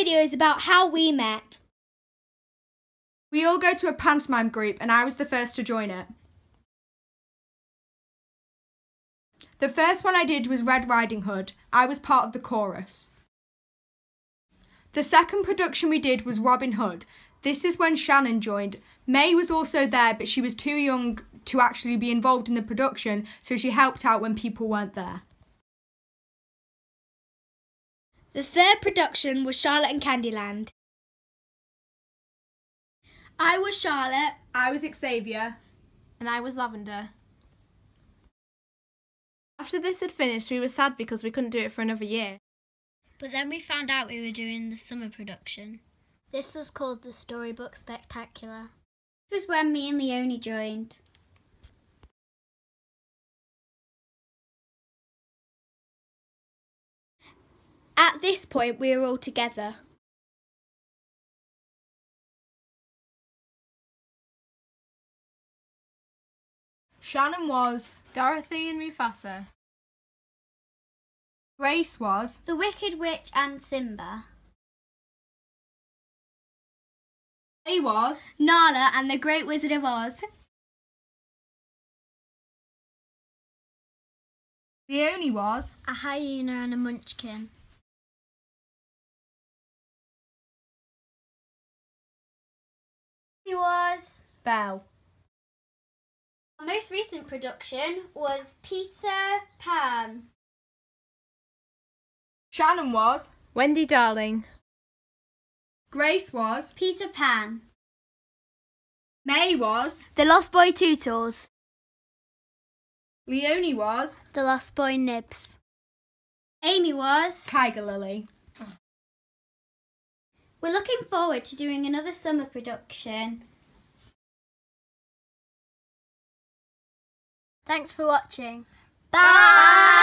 video is about how we met. We all go to a pantomime group and I was the first to join it. The first one I did was Red Riding Hood. I was part of the chorus. The second production we did was Robin Hood. This is when Shannon joined. May was also there, but she was too young to actually be involved in the production, so she helped out when people weren't there. The third production was Charlotte and Candyland. I was Charlotte. I was Xavier. And I was Lavender. After this had finished, we were sad because we couldn't do it for another year. But then we found out we were doing the summer production. This was called the Storybook Spectacular. This was when me and Leonie joined. At this point, we were all together. Shannon was. Dorothy and Mufasa. Grace was. The Wicked Witch and Simba. He was. Nala and the Great Wizard of Oz. The Leonie was. A hyena and a munchkin. He was Belle. Our most recent production was Peter Pan. Shannon was. Wendy Darling. Grace was. Peter Pan. May was. The Lost Boy Tootles. Leonie was. The Lost Boy Nibs. Amy was. Tiger Lily. We're looking forward to doing another summer production. Thanks for watching. Bye.